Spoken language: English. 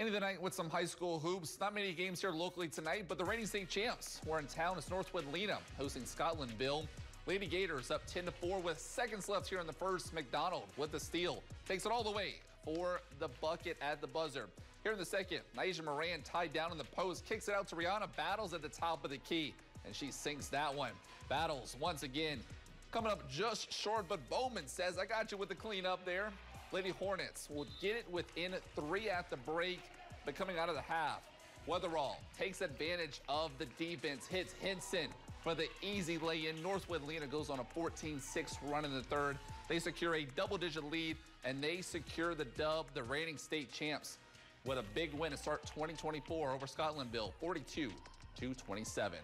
Into the night with some high school hoops. Not many games here locally tonight, but the reigning state champs were in town. It's Northwood Lena hosting Scotlandville. Lady Gators up 10 to 4 with seconds left here in the first. McDonald with the steal. Takes it all the way for the bucket at the buzzer. Here in the second, Naija Moran tied down in the post, kicks it out to Rihanna, battles at the top of the key, and she sinks that one. Battles once again, coming up just short, but Bowman says, I got you with the clean up there. Lady Hornets will get it within three at the break, but coming out of the half, Weatherall takes advantage of the defense, hits Henson for the easy lay-in. Northwood Lena goes on a 14-6 run in the third. They secure a double-digit lead, and they secure the dub, the reigning state champs, with a big win to start 2024 over Scotlandville, 42 to 27.